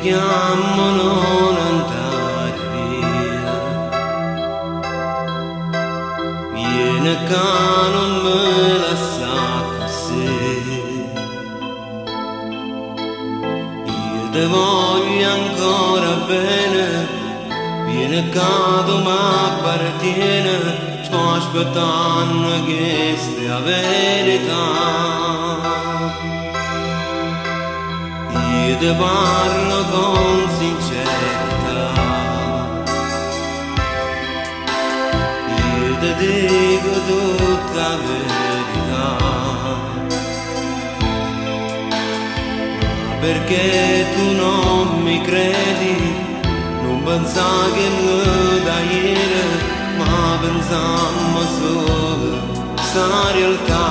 chiamo non andare via viene qua non me la sa così io te voglio ancora bene viene qua ma aspettando che sia verità io te parlo con sincerità io te dico tutta verità. Perché tu non mi credi non pensare che me da ieri ma pensammo solo sta realtà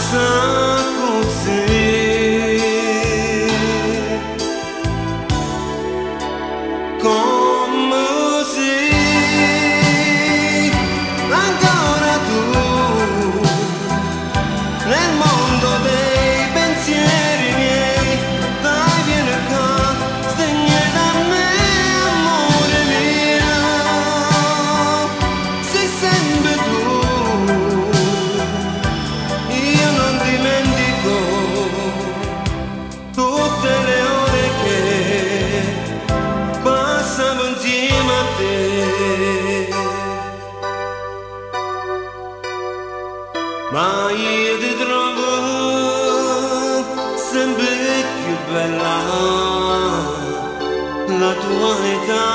me ma io ti trovo sempre più bella la tua età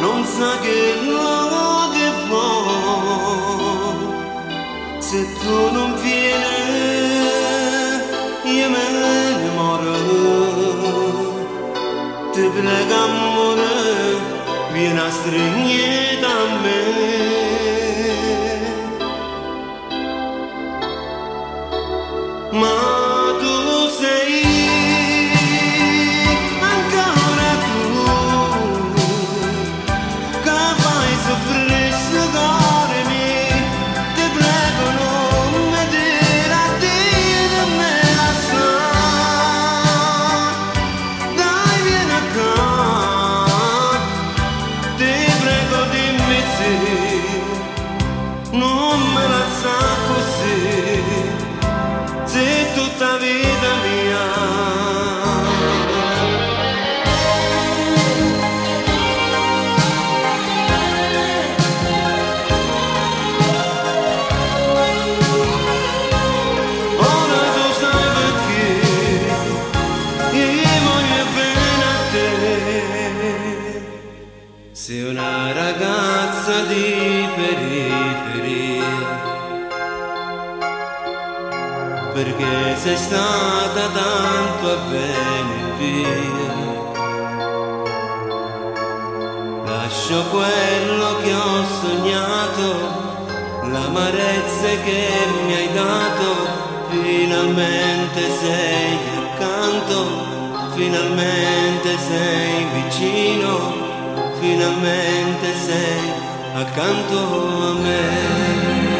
non sa che lo che fa se tu non vieni io me ne moro ti prego amore vieni a stringere sei una ragazza di periferia perché sei stata tanto a venire. Lascio quello che ho sognato, l'amarezza che mi hai dato, finalmente sei accanto, finalmente sei vicino, finalmente sei accanto a me.